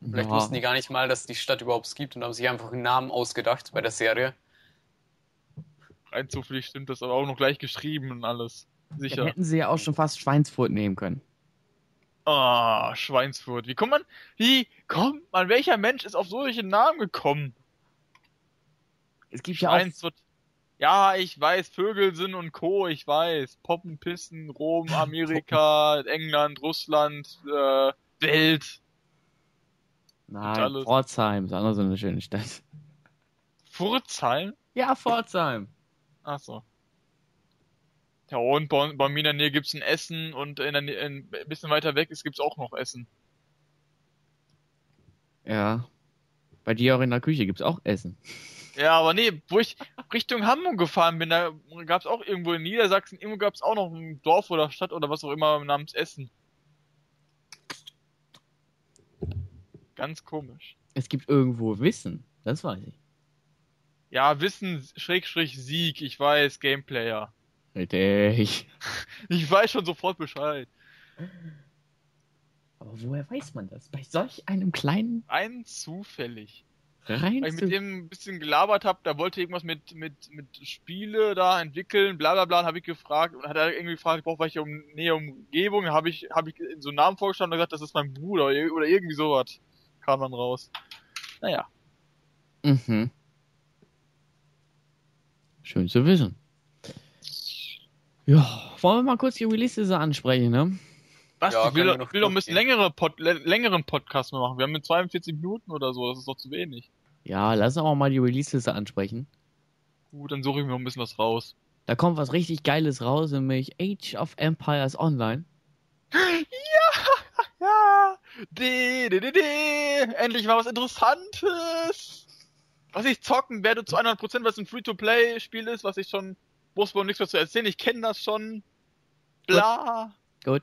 Vielleicht ja. wussten die gar nicht mal, dass die Stadt überhaupt gibt und haben sich einfach einen Namen ausgedacht bei der Serie. Rein zufällig stimmt das, aber auch noch gleich geschrieben und alles. Sicher. Dann hätten sie ja auch schon fast Schweinsfurt nehmen können. Ah, oh, Schweinsfurt. Wie kommt man, wie kommt man, welcher Mensch ist auf solche Namen gekommen? Es gibt ja auch ja, ich weiß, Vögel sind und Co., ich weiß. Poppen, Pissen, Rom, Amerika, England, Russland, äh, Welt. Nein, Pforzheim ist auch noch so eine schöne Stadt. Pforzheim? Ja, Pforzheim. Ach so. Ja, und bei, bei mir in der Nähe gibt's ein Essen und in der Nähe, ein bisschen weiter weg ist, gibt's auch noch Essen. Ja. Bei dir auch in der Küche gibt's auch Essen. Ja, aber nee, wo ich Richtung Hamburg gefahren bin, da gab es auch irgendwo in Niedersachsen, irgendwo gab es auch noch ein Dorf oder Stadt oder was auch immer namens Essen. Ganz komisch. Es gibt irgendwo Wissen, das weiß ich. Ja, Wissen, Schrägstrich, Sieg, ich weiß, Gameplayer. Richtig. Ich weiß schon sofort Bescheid. Aber woher weiß man das? Bei solch einem kleinen. Ein zufällig. Rein Weil ich mit dem ein bisschen gelabert habe, da wollte irgendwas mit, mit, mit Spiele da entwickeln, bla bla bla, habe ich gefragt und hat er irgendwie gefragt, ich brauche welche um nähe Umgebung, habe ich, hab ich so einen Namen vorgestellt und gesagt, das ist mein Bruder oder irgendwie sowas. Kam dann raus. Naja. Mhm. Schön zu wissen. Ja, wollen wir mal kurz die Release ansprechen, ne? Was? Ja, ich will, will doch ein bisschen längere Pod, längeren Podcast machen. Wir haben mit 42 Minuten oder so, das ist doch zu wenig. Ja, lass uns auch mal die Release-Liste ansprechen. Gut, dann suche ich mir noch ein bisschen was raus. Da kommt was richtig Geiles raus, nämlich Age of Empires Online. De, de, de, de. Endlich mal was Interessantes. Was ich zocken werde zu 100%, was ein Free-to-Play-Spiel ist, was ich schon, muss wohl nichts mehr zu erzählen. Ich kenne das schon. Bla. Gut.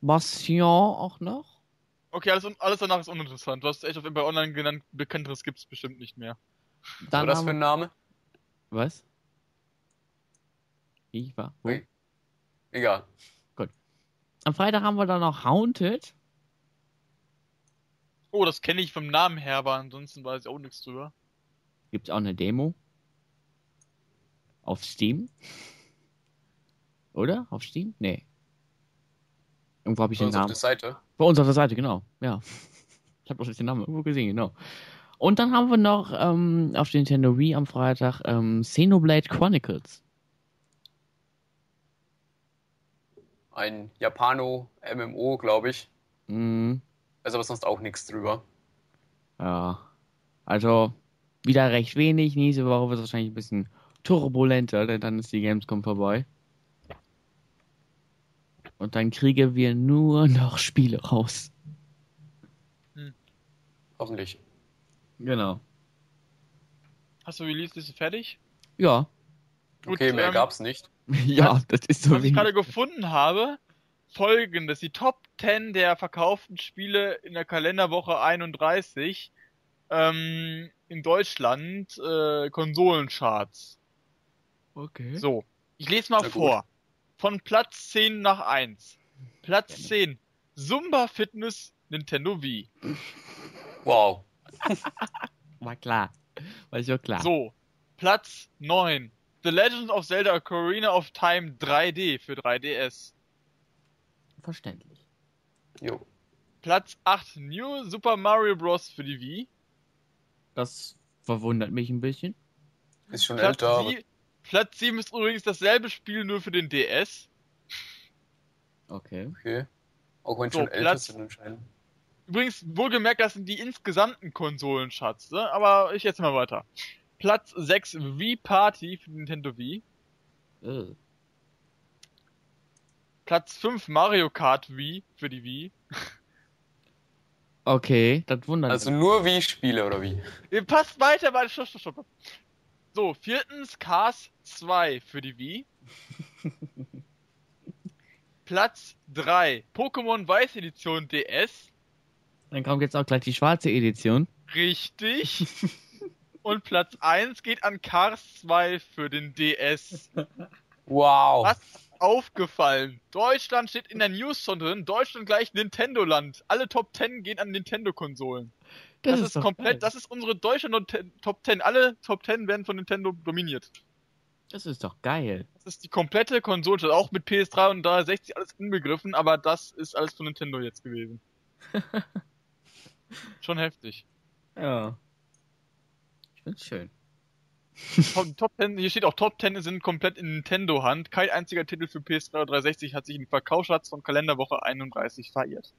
Bastion auch noch. Okay, alles, alles danach ist uninteressant. Du hast Age of Empire Online genannt, bekannteres gibt's bestimmt nicht mehr. Dann Was das für ein Name? Was? Ich war. Okay. Egal. Gut. Am Freitag haben wir dann noch Haunted. Oh, das kenne ich vom Namen her, aber ansonsten weiß ich auch nichts drüber. Gibt's auch eine Demo? Auf Steam? Oder? Auf Steam? Nee. Irgendwo habe ich Bei den Namen. Auf der Seite? Bei uns auf der Seite, genau. Ja. Ich habe doch jetzt den Namen irgendwo gesehen, genau. Und dann haben wir noch ähm, auf der Nintendo Wii am Freitag ähm, Xenoblade Chronicles. Ein Japano-MMO, glaube ich. Mhm. Also aber sonst auch nichts drüber. Ja. Also wieder recht wenig. Nächste Woche wird es wahrscheinlich ein bisschen turbulenter, denn dann ist die Gamescom vorbei. Und dann kriegen wir nur noch Spiele raus. Hm. Hoffentlich. Genau. Hast du Release-Liste fertig? Ja. Gut, okay, mehr ähm, gab's nicht. ja, das ist so Was wenig. ich gerade gefunden habe, folgendes. Die Top 10 der verkauften Spiele in der Kalenderwoche 31 ähm, in Deutschland äh, Konsolencharts. Okay. So, ich lese mal Sehr vor. Gut von Platz 10 nach 1. Platz Gerne. 10. Zumba Fitness Nintendo Wii. Wow. War klar. War ich auch klar. So. Platz 9. The Legend of Zelda Ocarina of Time 3D für 3DS. Verständlich. Jo. Platz 8. New Super Mario Bros. für die Wii. Das verwundert mich ein bisschen. Ist schon Platz älter. Sie Platz 7 ist übrigens dasselbe Spiel nur für den DS. Okay. Okay. Auch wenn so, schon älter Platz... sind anscheinend. Übrigens, wohlgemerkt, das sind die insgesamten Konsolenschatz, ne? aber ich jetzt mal weiter. Platz 6 Wii Party für Nintendo Wii. Uh. Platz 5 Mario Kart Wii für die Wii. Okay, das wundert mich. Also nur Wii-Spiele oder wie? Ihr passt weiter bei stopp, stopp, stopp. So, viertens Cars 2 für die Wii. Platz 3 Pokémon Weiß Edition DS. Dann kommt jetzt auch gleich die schwarze Edition. Richtig. Und Platz 1 geht an Cars 2 für den DS. Wow. Was aufgefallen. Deutschland steht in der News schon drin. Deutschland gleich Nintendo-Land. Alle Top 10 gehen an Nintendo-Konsolen. Das, das, ist, ist komplett, geil. das ist unsere deutsche Top 10. Alle Top 10 werden von Nintendo dominiert. Das ist doch geil. Das ist die komplette Konsole, auch mit PS3 und 360 alles inbegriffen, aber das ist alles von Nintendo jetzt gewesen. Schon heftig. Ja. Ich find's schön. Top, Top 10, hier steht auch Top 10 sind komplett in Nintendo-Hand. Kein einziger Titel für PS3 oder 360 hat sich im Verkaufsschatz von Kalenderwoche 31 verirrt.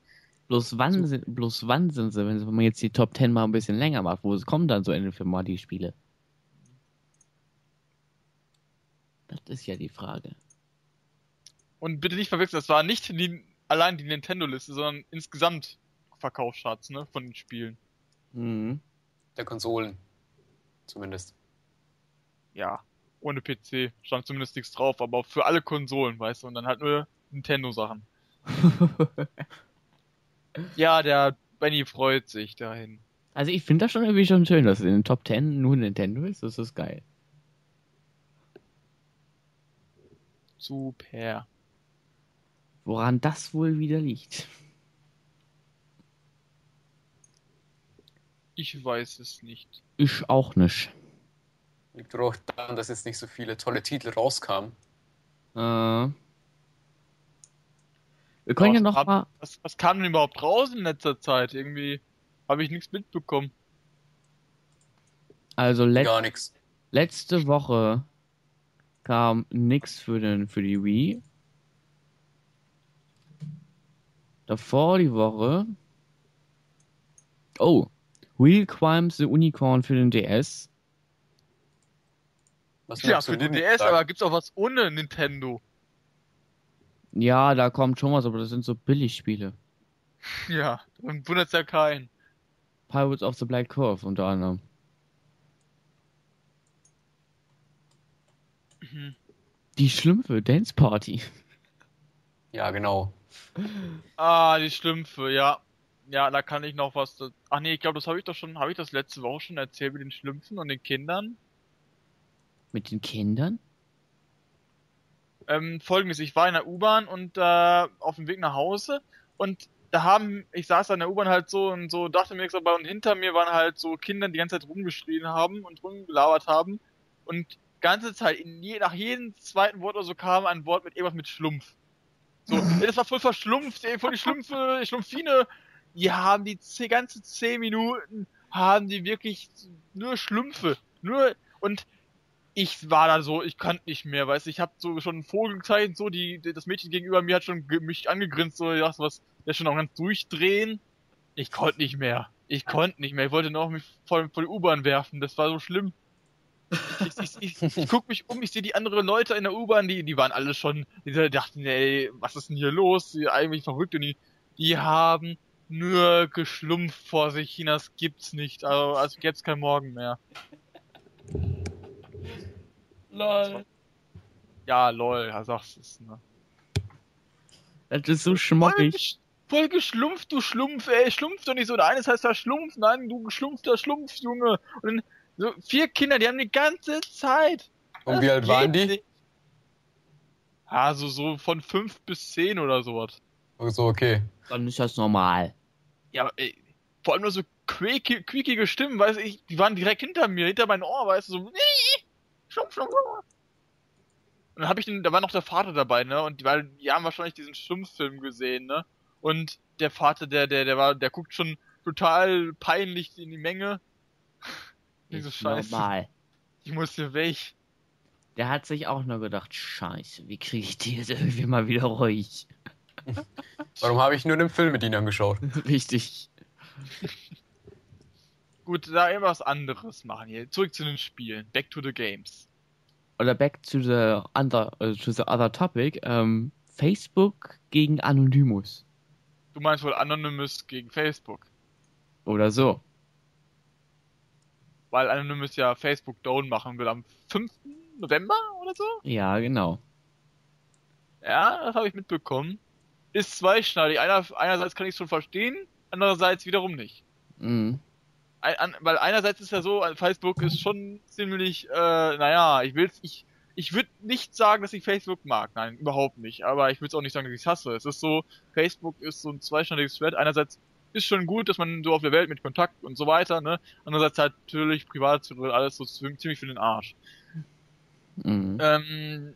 Bloß wann, so. sind, bloß wann sind sie, wenn man jetzt die Top 10 mal ein bisschen länger macht? Wo kommen dann so Ende für mal die Spiele? Das ist ja die Frage. Und bitte nicht verwechseln, das war nicht die, allein die Nintendo-Liste, sondern insgesamt Verkaufsschatz, ne, von den Spielen. Mhm. Der Konsolen. Zumindest. Ja. Ohne PC stand zumindest nichts drauf, aber für alle Konsolen, weißt du, und dann halt nur Nintendo-Sachen. ja, der Benny freut sich dahin. Also ich finde das schon irgendwie schon schön, dass in den Top 10 nur Nintendo ist, das ist geil. Super. Woran das wohl wieder liegt? Ich weiß es nicht. Ich auch nicht. Liegt doch daran, dass jetzt nicht so viele tolle Titel rauskamen. Äh. Wir können ja, ja noch hab, mal. Was, was kam denn überhaupt raus in letzter Zeit? Irgendwie habe ich nichts mitbekommen. Also let Gar nichts. letzte Woche kam nichts für, den, für die Wii. Davor die Woche. Oh, Wheel Climbs the Unicorn für den DS. Was ja, für den DS, sagen? aber gibt's auch was ohne Nintendo? Ja, da kommt schon was, aber das sind so Billigspiele. Ja, dann wundert's ja keinen. Pirates of the Black Curve unter anderem. Mhm. Die Schlümpfe, Dance Party. Ja, genau. Ah, die Schlümpfe, ja. Ja, da kann ich noch was. Ach nee, ich glaube, das habe ich doch schon, habe ich das letzte Woche schon erzählt mit den Schlümpfen und den Kindern? Mit den Kindern? Ähm, folgendes, ich war in der U-Bahn und äh, auf dem Weg nach Hause und da haben, ich saß an der U-Bahn halt so und so, dachte mir nichts dabei und hinter mir waren halt so Kinder, die ganze Zeit rumgeschrien haben und rumgelabert haben und ganze Zeit, je, nach jedem zweiten Wort oder so kam ein Wort mit irgendwas mit Schlumpf. So, das war voll verschlumpft, ey, voll die Schlümpfe, Schlumpfine. Die haben die ganze zehn Minuten, haben die wirklich nur Schlümpfe. Nur, und ich war da so, ich kannte nicht mehr, weißt ich hab so schon einen Vogel gezeichnet, so, die, das Mädchen gegenüber mir hat schon mich angegrinst, so, ich dachte, was, der schon auch ganz durchdrehen. Ich konnte nicht mehr. Ich konnte nicht mehr. Ich wollte noch mich voll, voll die U-Bahn werfen. Das war so schlimm. Ich, ich, ich, ich guck mich um, ich sehe die anderen Leute in der U-Bahn, die, die waren alle schon, die dachten, ey, was ist denn hier los? Die eigentlich verrückt und die, die haben nur geschlumpft vor sich hin, das gibt's nicht. Also, also gäb's kein Morgen mehr. Lol. Ja, lol, ja, sagst es, ne? Das ist so schmockig. Voll, geschlumpft, du Schlumpf, ey, schlumpf doch nicht so. Der eine heißt ja Schlumpf, nein, du geschlumpfter Schlumpf, Junge. Und dann so, vier Kinder, die haben die ganze Zeit. Und wie alt waren die? Nicht. Also so von fünf bis zehn oder sowas. So, okay. Dann ist das normal. Ja, aber ey, vor allem nur so quiekige, quiekige Stimmen, weiß ich, die waren direkt hinter mir, hinter meinem Ohr, weißt du, so. Und dann hab ich den, da war noch der Vater dabei, ne? Und die, weil, die haben wahrscheinlich diesen Schlumpffilm gesehen, ne? Und der Vater, der, der, der war, der guckt schon total peinlich in die Menge. Diese Scheiße. Normal. Ich muss hier weg. Der hat sich auch nur gedacht, scheiße, wie kriege ich die jetzt irgendwie mal wieder ruhig? Warum habe ich nur den Film mit ihnen angeschaut? Richtig. Gut, da irgendwas anderes machen hier. Zurück zu den Spielen. Back to the games. Oder back to the other, uh, to the other topic. Ähm, Facebook gegen Anonymous. Du meinst wohl Anonymous gegen Facebook? Oder so weil Anonymous ja Facebook Down machen will am 5. November oder so? Ja, genau. Ja, das habe ich mitbekommen. Ist zweischneidig. Einer, einerseits kann ich es schon verstehen, andererseits wiederum nicht. Mhm. Ein, weil einerseits ist ja so, Facebook ist schon ziemlich, äh, naja, ich will's, ich, ich würde nicht sagen, dass ich Facebook mag. Nein, überhaupt nicht. Aber ich würde auch nicht sagen, dass ich es hasse. Es ist so, Facebook ist so ein zweischneidiges Schwert. Einerseits ist schon gut, dass man so auf der Welt mit Kontakt und so weiter, ne? Andererseits halt natürlich privat alles so ziemlich für den Arsch. Mhm. Ähm,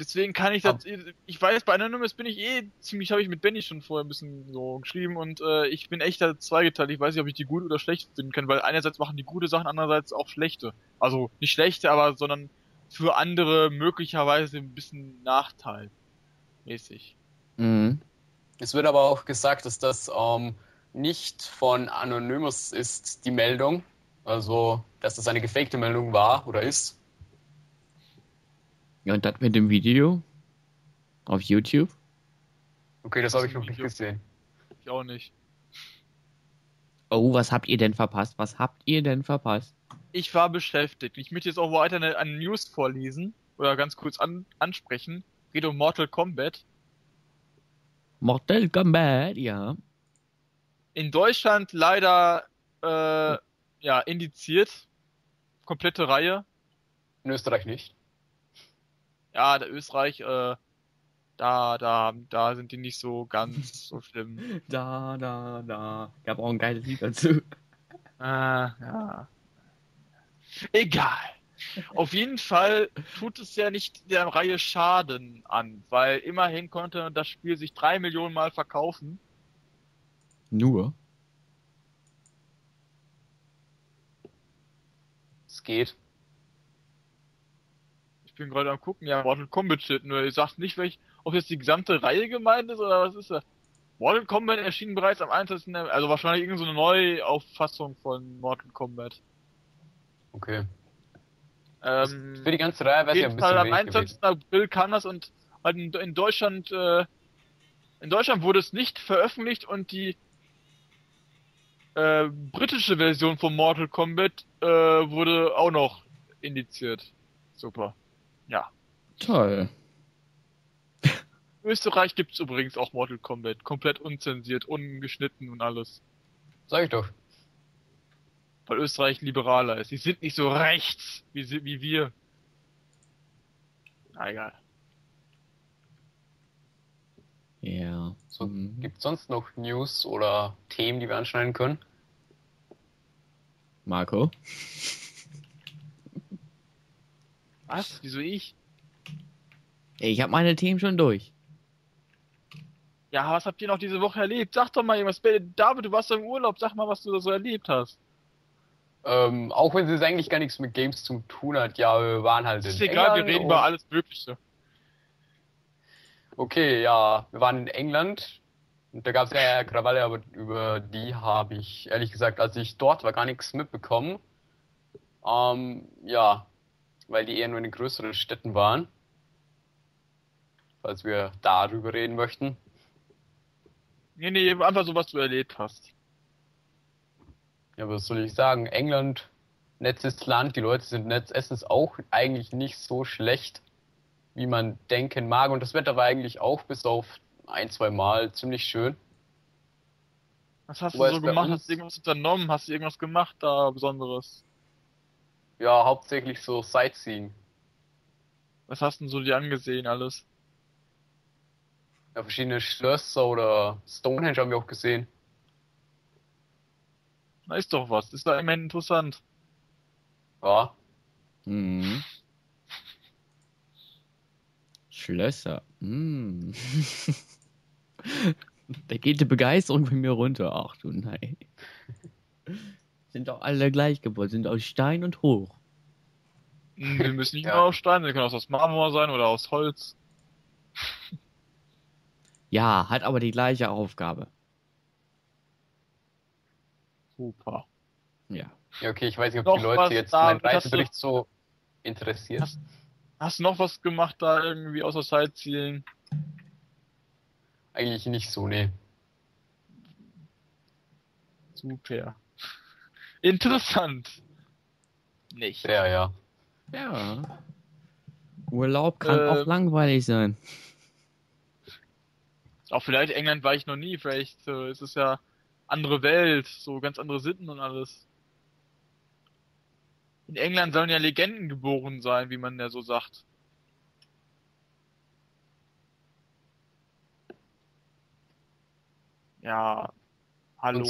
deswegen kann ich das, ich weiß, bei Anonymous bin ich eh ziemlich, habe ich mit Benny schon vorher ein bisschen so geschrieben und äh, ich bin echt da zweigeteilt. Ich weiß nicht, ob ich die gut oder schlecht finden kann, weil einerseits machen die gute Sachen, andererseits auch schlechte. Also nicht schlechte, aber sondern für andere möglicherweise ein bisschen Nachteil mäßig. Mhm. Es wird aber auch gesagt, dass das ähm, nicht von Anonymous ist, die Meldung. Also, dass das eine gefakte Meldung war oder ist. Ja, und das mit dem Video auf YouTube? Okay, das, das habe ich noch nicht gesehen. Ich auch nicht. Oh, was habt ihr denn verpasst? Was habt ihr denn verpasst? Ich war beschäftigt. Ich möchte jetzt auch weiter eine, eine News vorlesen oder ganz kurz an, ansprechen. Geht um Mortal Kombat. Mortal Kombat, ja. In Deutschland leider äh, ja indiziert. Komplette Reihe. In Österreich nicht. Ja, der Österreich, äh, da, da, da sind die nicht so ganz so schlimm. Da, da, da. Gab auch ein geiles Lied dazu. Ah, ja. Egal. Auf jeden Fall tut es ja nicht der Reihe Schaden an, weil immerhin konnte das Spiel sich drei Millionen Mal verkaufen. Nur? Es geht. Ich bin gerade am gucken, ja, Mortal Kombat Shit, nur ihr sagt nicht, welch, ob jetzt die gesamte Reihe gemeint ist oder was ist das? Mortal Kombat erschien bereits am 21. Also wahrscheinlich irgendeine Neuauffassung von Mortal Kombat. Okay. Ähm, für die ganze Reihe wäre ja ein bisschen am 21. April kam das und halt in, in Deutschland, äh, in Deutschland wurde es nicht veröffentlicht und die äh, britische Version von Mortal Kombat äh, wurde auch noch indiziert. Super. Ja. Toll. Österreich gibt's übrigens auch Mortal Kombat. Komplett unzensiert, ungeschnitten und alles. Sag ich doch weil Österreich liberaler ist. Die sind nicht so rechts wie, wie wir. Na egal. Ja. So, mhm. Gibt sonst noch News oder Themen, die wir anschneiden können? Marco? Was? Wieso ich? Ich habe meine Themen schon durch. Ja, was habt ihr noch diese Woche erlebt? Sag doch mal irgendwas. David, du warst im Urlaub. Sag mal, was du da so erlebt hast. Ähm, auch wenn es eigentlich gar nichts mit Games zu tun hat, ja, wir waren halt in ist egal, England. wir reden über alles Mögliche. Okay, ja, wir waren in England und da gab es ja Krawalle, aber über die habe ich ehrlich gesagt, als ich dort war, gar nichts mitbekommen. Ähm, ja, weil die eher nur in den größeren Städten waren. Falls wir darüber reden möchten. Nee, nee, einfach so, was du erlebt hast ja, was soll ich sagen? England, nettes Land, die Leute sind nett, Essen ist auch eigentlich nicht so schlecht, wie man denken mag. Und das Wetter war eigentlich auch bis auf ein, zwei Mal ziemlich schön. Was hast Wobei du so gemacht? Hast du irgendwas unternommen? Hast du irgendwas gemacht da Besonderes? Ja, hauptsächlich so Sightseeing. Was hast du denn so dir angesehen alles? Ja, verschiedene Schlösser oder Stonehenge haben wir auch gesehen. Na, ist doch was. Ist da immerhin interessant. Ja. Mhm. Schlösser. Mhm. da geht die Begeisterung von mir runter. Ach du nein. Sind doch alle gleich gebaut, sind aus Stein und hoch. Hm, wir müssen nicht ja. nur aus Stein, wir können auch aus Marmor sein oder aus Holz. Ja, hat aber die gleiche Aufgabe. Super. Ja. Ja, okay, ich weiß nicht, ob noch die Leute jetzt meinen Reisebericht so interessiert. Hast, hast, du noch was gemacht da irgendwie außer Sightseeing? Eigentlich nicht so, nee. Super. Interessant. Nicht. Ja, ja. Ja. Urlaub kann äh, auch langweilig sein. Auch vielleicht England war ich noch nie, vielleicht äh, ist es ja andere Welt, so ganz andere Sitten und alles. In England sollen ja Legenden geboren sein, wie man ja so sagt. Ja, hallo.